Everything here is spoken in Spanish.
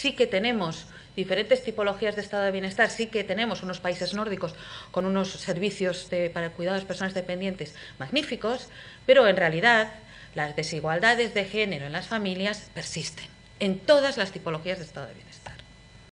sí que tenemos diferentes tipologías de estado de bienestar, sí que tenemos unos países nórdicos con unos servicios para el cuidado de las personas dependientes magníficos, pero en realidad las desigualdades de género en las familias persisten en todas las tipologías de estado de bienestar.